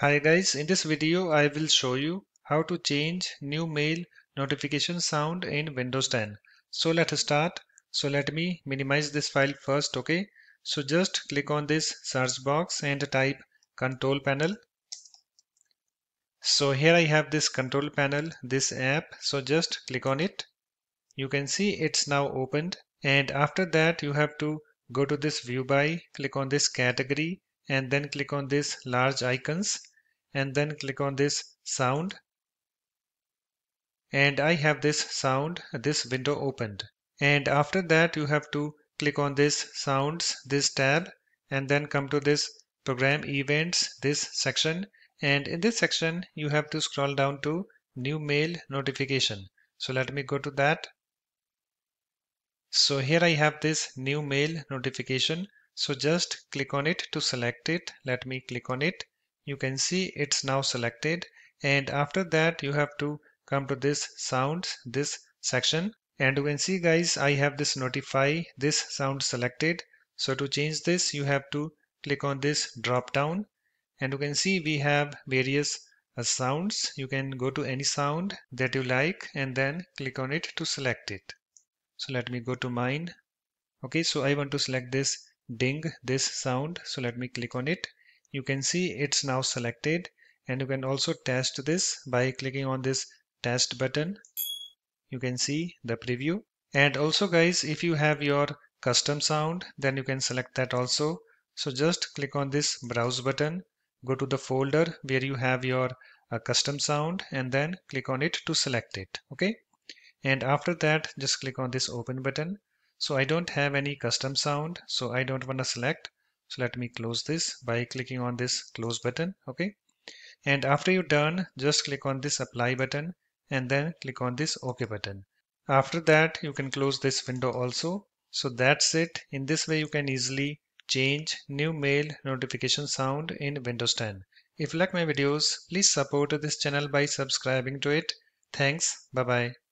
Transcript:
Hi guys, in this video I will show you how to change new mail notification sound in Windows 10. So let's start. So let me minimize this file first, okay? So just click on this search box and type control panel. So here I have this control panel, this app. So just click on it. You can see it's now opened and after that you have to go to this view by, click on this category and then click on this large icons and then click on this sound. And I have this sound this window opened. And after that you have to click on this sounds this tab and then come to this program events this section. And in this section you have to scroll down to new mail notification. So let me go to that. So here I have this new mail notification so just click on it to select it. Let me click on it. You can see it's now selected. And after that, you have to come to this sounds, this section. And you can see guys, I have this notify, this sound selected. So to change this, you have to click on this drop down. And you can see we have various uh, sounds. You can go to any sound that you like and then click on it to select it. So let me go to mine. Okay, so I want to select this ding this sound. So let me click on it. You can see it's now selected and you can also test this by clicking on this test button. You can see the preview. And also guys if you have your custom sound then you can select that also. So just click on this browse button. Go to the folder where you have your uh, custom sound and then click on it to select it. Okay? And after that just click on this open button so I don't have any custom sound, so I don't want to select. So let me close this by clicking on this close button, okay? And after you're done, just click on this apply button and then click on this OK button. After that, you can close this window also. So that's it. In this way, you can easily change new mail notification sound in Windows 10. If you like my videos, please support this channel by subscribing to it. Thanks. Bye-bye.